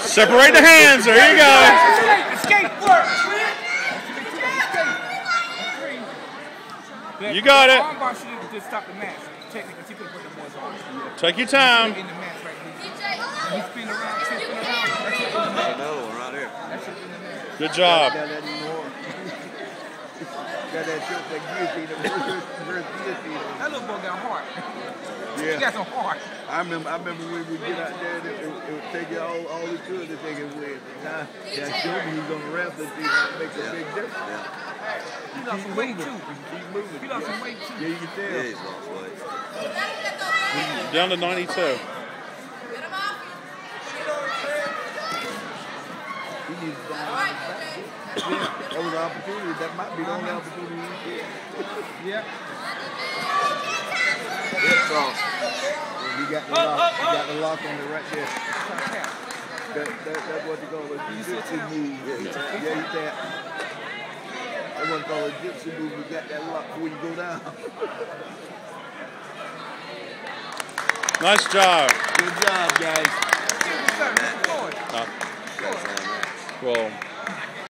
Separate the hands. There you go. Escape work. You got it. Armbar should have just stopped the match. Technically, she could put the boys on. Take your time. In the match right here. He spin around, spin around. That shit in the match. Another one right here. That shit in the match. Good job. That anymore. got that shit that guillotine, the first, first guillotine. That little boy got. He Yeah. got some heart. I remember, I remember when we get out there, it, it, it would take you all, all it could to take it away. Now, that showed me he's on the rest of it, that makes a big difference. He lost some weight too. Keep moving. He lost some weight too. Yeah, you can tell. Yeah, he's lost weight. Down to 92. He needs to down on. Yeah, that was an opportunity. That might be the only opportunity he get. Yeah. Hip cross. You got the lock. You got the lock on it right there. That, that, that's what they call a jiu-jitsu move. Yeah, he. Yeah, you tap. That's what they call a jiu-jitsu move. You got that lock before you go down. Nice job. Good job, guys. Uh, Guys on that. well,